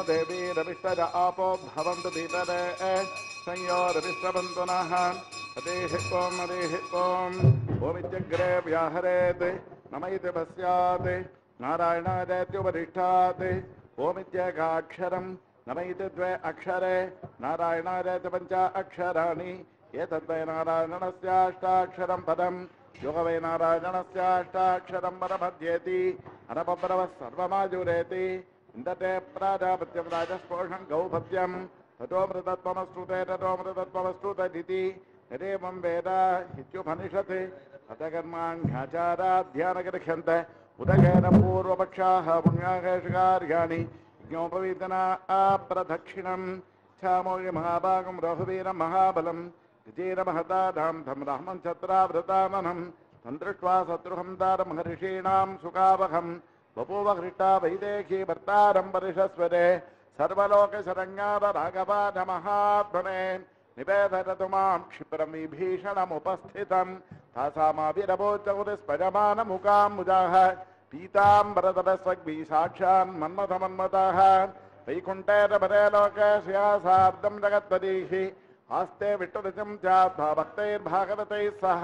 तन्नो देवी रविष्टज आपो भवन्तु भीतरे संयोरविश्रवन्तु नः हरेः ॐ हरेः ॐ ओमित्यग्रे व्याहरेत् नम इति पश्यात् नारायणादेत्युपरिष्ठात् ओमित्येकाक्षरम् नम इति द्वे अक्षरे नारायणादेति पञ्च अक्षराणि एतद्वै नारायणस्याष्टाक्षरं पदम् योग वै नारायणस्याष्टाक्षरं परमध्येति अनपब्रवः सर्वमाजुरेति इन्दते प्राजापत्यं राजस्पोषं गौभद्यं ततो मृतत्वमश्रुते, ततो मृतत्वमश्रुतदिति। यदेवं वेद इत्युपनिषत् अतकर्माण्याचाराध्यानगृह्यन्त उदकेन पूर्वपक्षाः पुण्याकेषु कार्याणि यज्ञोपवीतना अप्रदक्षिणम् छामौर्यमहाभागं रघुवीरं महाबलं विजयरमहताधां तं रामं छत्रावृताननं तं दृष्ट्वा शत्रुहं तारमहर्षीणां सुखावहं हृष्टा वैदेही भर्तारं परिषस्वरे सर्वलोकशरण्यादरागपाधमहात्मने निवेदतु माँ क्षिप्रं विभीषणमुपस्थितं तासामाभिरवोचौरिस्पजमानमुकाम्बुजाः पीताम्बरतरस्वग्भि साक्षान् मन्मथमन्मतः वैकुण्ठेरपरे लोकस्यासार्धं जगत्पदीः आस्ते विष्टुरुचिं चात्मा भक्तैर्भागवतैः सह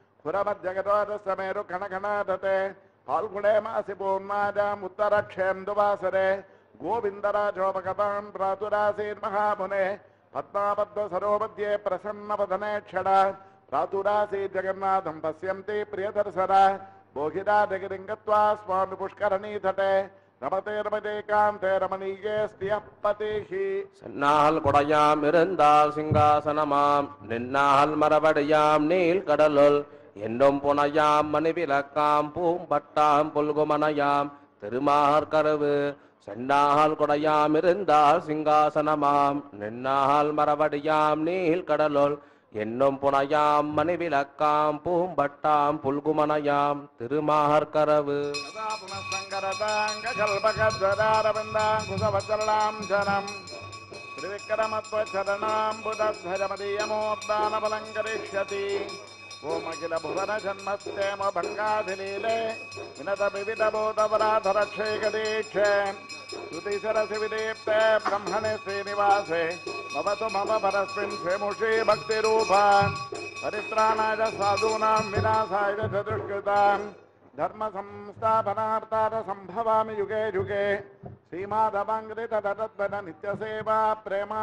ಪುರಮಜ್ಜಗದೋದಸಮೇರು ಕಣಕಣಾದತೆ ಫಾಲ್ಗುಣೇ ಮಾಸಿ ಪೂರ್ಣಾಜಾಂ ಉತ್ತರಕ್ಷೇಂದುವಾಸರೆ ಗೋವಿಂದರಾಜೋಪಗತಾಂ ಪ್ರಾತುರಾಸೀರ್ಮಹಾಮುನೆ ಪದ್ಮಾಪದ್ಮ ಸರೋಪದ್ಯೆ ಪ್ರಸನ್ನವದನೆ ಕ್ಷಣ ಪ್ರಾತುರಾಸಿ ಜಗನ್ನಾಥಂ ಪಶ್ಯಂತಿ ಪ್ರಿಯದರ್ಶನ ಭೋಗಿರಾಜಗಿರಿಂಗತ್ವಾ ಸ್ವಾಮಿ ಪುಷ್ಕರಣೀಧಟೆ சென்னால் கொடையாம் இருந்தால் சிங்காசனமாம் நின்னால் மரபடியாம் நீல் கடலுள் என்னும் புனையாம் மணிவிளக்காம் பூம்பட்டாம் புல்குமனையாம் திருமாகர்கருவு சென்னாகால் கொடையாம் இருந்தால் சிங்காசனமாம் நின்னாகால் மரவடியாம் நீல் கடலுள் என்னும் புனையாம் மணிவிளக்காம் பூம்பட்டாம் புல்குமனையாம் திருமாகர்கரவு ஜனம் திருவிக்கிரமத்வச்சரணாம் புதத்வஜமதீயமோத்தான பலங்கரிஷ்யதி ओमखिल भुवन जन्मस्तेम भङ्गाधिलीले विनत विविधबोधपराधरक्षैकदीक्षे श्रुतिसरसि विदीप्ते ब्रह्मणे श्रीनिवासे भवतु मम परस्मिन् श्रीमुषी भक्तिरूपा परित्राणाय साधूनां विनाशाय च दुष्कृताम् धर्म संस्थापनार्थाय संभवामि युगे युगे श्रीमाधवाङ्कृतदत्तन नित्यसेवा प्रेमा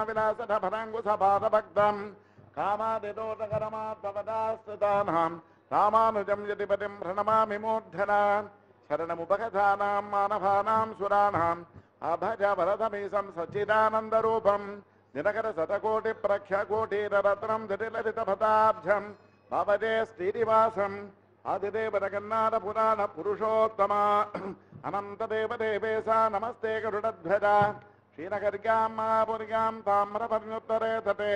కామాదిదోదకరమాధవదాస్తుతానాం రామానుజం యతిపతిం ప్రణమామి మూర్ధనాం శరణముపకథానాం మానవానాం సురాణాం. అభజ వరదమీసం సచ్చిదానందరూపం. నిరకర శతకోటి ప్రఖ్యకోటీరత్నం జటిలలితభతాబ్జం భవదే శ్రీనివాసం. ఆదిదేవరగన్నాథ పురాణ పురుషోత్తమ. అనంతదేవదేవేశ నమస్తే గరుడధ్వజ. క్షీణగర్గాం మాపుర్గాం తామ్రపర్ణుత్తరే తటే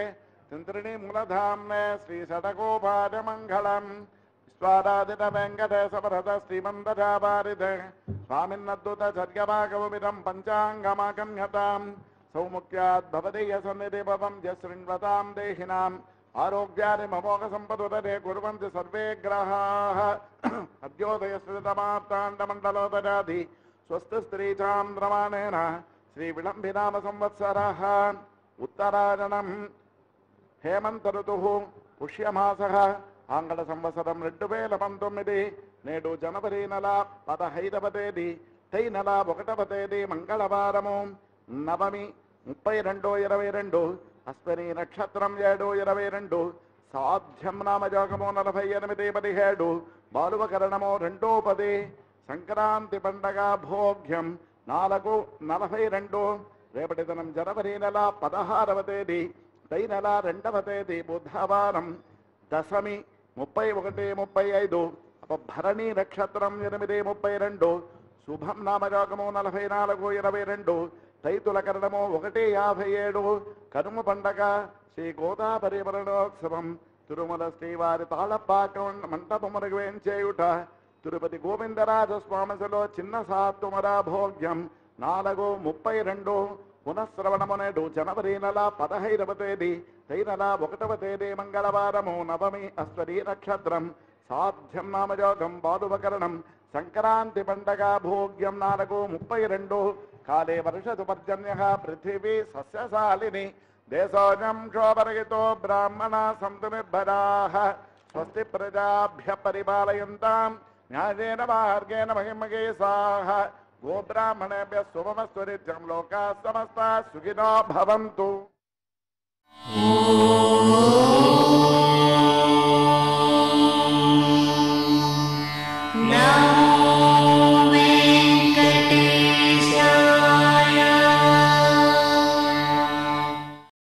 महापुर्यां ताम्रपर्णोत्तरे तटे तिन्त्रिणी मूलधाम्ने श्रीषडकोपाजमङ्गलम् स्वादादित वेङ्कटेशभरत श्रीमन्दजावारिद स्वामिन्नद्भुत सर्गभागवमिदं पञ्चाङ्गमागम्यताम्। सौमुख्यात् भवदीय सन्निधिभवं यशृण्वतां देहिनाम्। आरोग्यानि ममोघसम्पदुदरे कुर्वन्ति सर्वे ग्रहाः। హేమంత ఋతు పుష్యమాస. ఆంగ్ల సంవత్సరం రెండు వేల పంతొమ్మిది నేడు జనవరి నెల పదహైదవ తేదీ తై నెల ఒకటవ తేదీ మంగళవారము. నవమి ముప్పై రెండు ఇరవై రెండు అశ్విని నక్షత్రం ఏడు ఇరవై రెండు సాధ్యం నామయోగము నలభై ఎనిమిది పదిహేడు బాలువకరణము రెండో పది సంక్రాంతి పండగ భోగ్యం నాలుగు నలభై రెండు రేపటి దినం జనవరి నెల పదహారవ తేదీ తై నెల రెండవ తేదీ బుధవారం దశమి ముప్పై ఒకటి ముప్పై ఐదు అప భరణి నక్షత్రం ఎనిమిది ముప్పై రెండు శుభం నామయోగము నలభై నాలుగు ఇరవై రెండు రైతుల కరణము ఒకటి యాభై ఏడు కనుమ పండగ శ్రీ గోదావరి మరణోత్సవం తిరుమల శ్రీవారి తాళపాక మంటపమునకు వేంచేయుట తిరుపతి గోవిందరాజస్వామిలో చిన్న సాత్తుమరా భోగ్యం నాలుగు ముప్పై రెండు పునఃశ్రవణమునడు జనవరి నెల పదహైదవ తేదీ తై నెల ఒకటవ తేదీ మంగళవారము నవమి అశ్వరీ నక్షత్రం. సాధ్యం నామయోగం బాధువకరణం సంక్రాంతి పండగ భోగ్యం నాలుగు ముప్పై రెండు. కాలే వర్షదు పర్జన్య పృథివీ సస్యశాలిని. దేశోజం శోభరహితో బ్రాహ్మణ సంతు నిర్భరాः. స్వస్తి ప్రజాభ్య పరిపాలయంతాం. న్యాయేన మార్గేణ మహిమగే సాహ गोब्राह्मणेभ्यः सुममस्त्वरित्यं लोकाः समस्ता सुखिनो